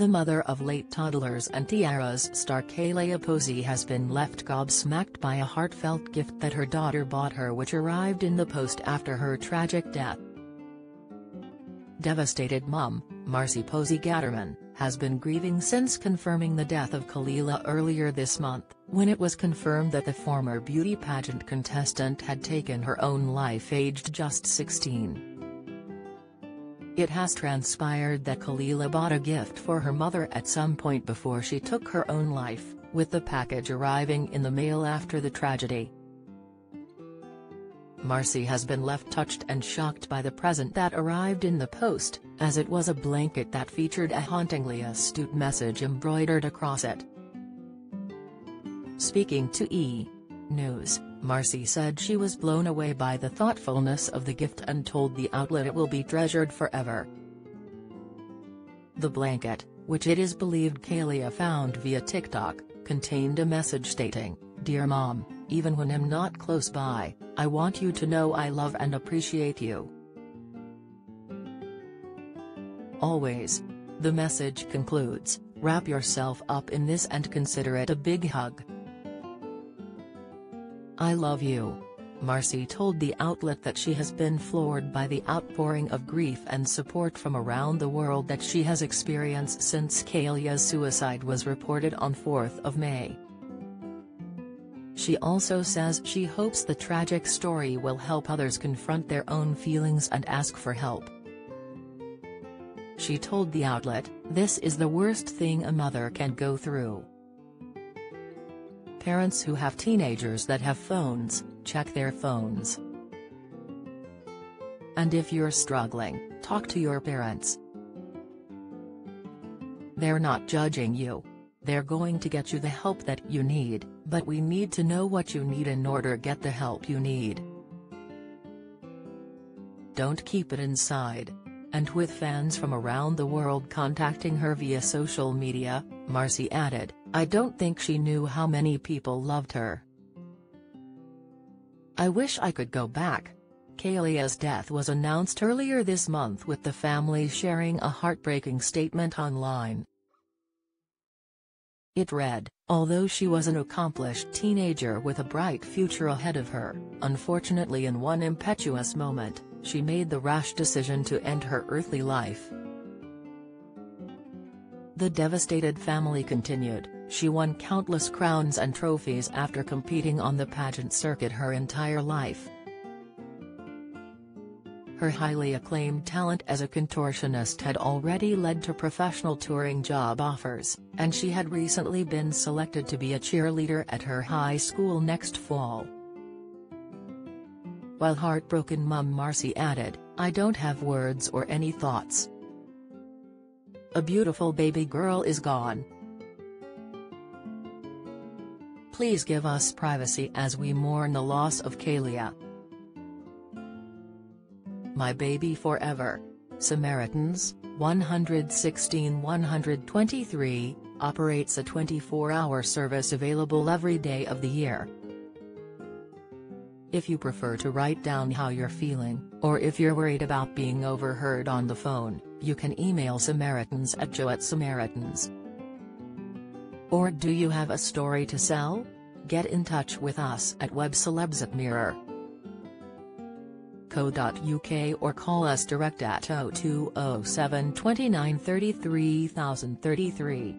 The mother of late toddlers and Tiaras star Kailia Posey has been left gobsmacked by a heartfelt gift that her daughter bought her which arrived in the post after her tragic death. Devastated mum, Marcy Posey Gatterman, has been grieving since confirming the death of Kailia earlier this month, when it was confirmed that the former beauty pageant contestant had taken her own life aged just 16. It has transpired that Kailia bought a gift for her mother at some point before she took her own life, with the package arriving in the mail after the tragedy. Marcy has been left touched and shocked by the present that arrived in the post, as it was a blanket that featured a hauntingly astute message embroidered across it. Speaking to E! News, Marcy said she was blown away by the thoughtfulness of the gift and told the outlet it will be treasured forever. The blanket, which it is believed Kailia found via TikTok, contained a message stating, Dear Mom, even when I'm not close by, I want you to know I love and appreciate you. Always. The message concludes, wrap yourself up in this and consider it a big hug. I love you. Marcy told the outlet that she has been floored by the outpouring of grief and support from around the world that she has experienced since Kailia's suicide was reported on 4th of May. She also says she hopes the tragic story will help others confront their own feelings and ask for help. She told the outlet, this is the worst thing a mother can go through. Parents who have teenagers that have phones, check their phones. And if you're struggling, talk to your parents. They're not judging you. They're going to get you the help that you need, but we need to know what you need in order to get the help you need. Don't keep it inside. And with fans from around the world contacting her via social media, Marcy added, I don't think she knew how many people loved her. I wish I could go back. Kailia's death was announced earlier this month with the family sharing a heartbreaking statement online. It read, although she was an accomplished teenager with a bright future ahead of her, unfortunately in one impetuous moment, she made the rash decision to end her earthly life. The devastated family continued, she won countless crowns and trophies after competing on the pageant circuit her entire life. Her highly acclaimed talent as a contortionist had already led to professional touring job offers, and she had recently been selected to be a cheerleader at her high school next fall. While heartbroken mum Marcy added, I don't have words or any thoughts. A beautiful baby girl is gone. Please give us privacy as we mourn the loss of Kailia. My Baby Forever. Samaritans, 116-123, operates a 24-hour service available every day of the year. If you prefer to write down how you're feeling, or if you're worried about being overheard on the phone, you can email Samaritans at joe at Samaritans. Or do you have a story to sell? Get in touch with us at webcelebs at Mirror co.uk or call us direct at 0207 29 33 033.